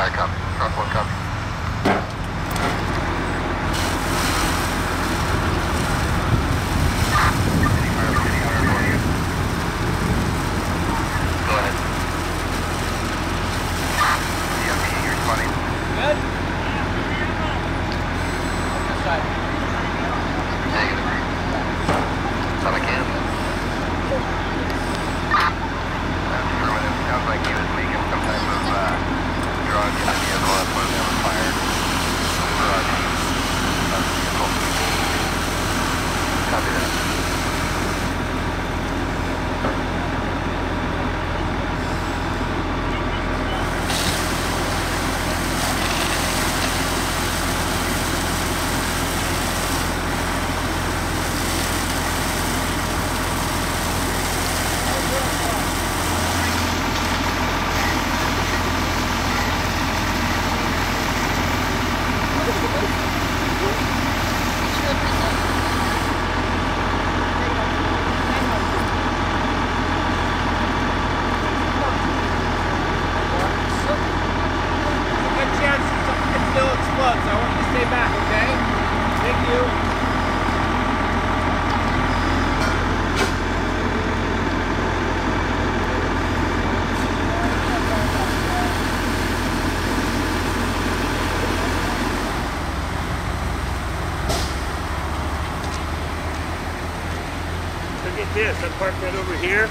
back copy. Truck one copy. This. I parked right over here,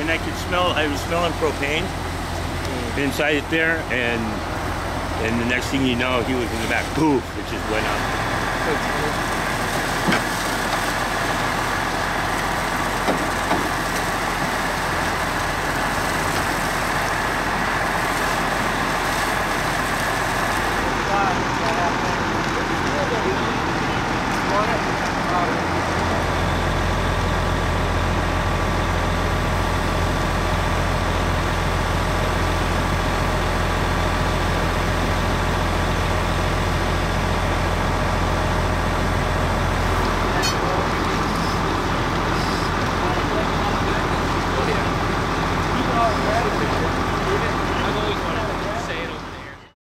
and I could smell. I was smelling propane inside it there, and and the next thing you know, he was in the back. Poof! It just went up.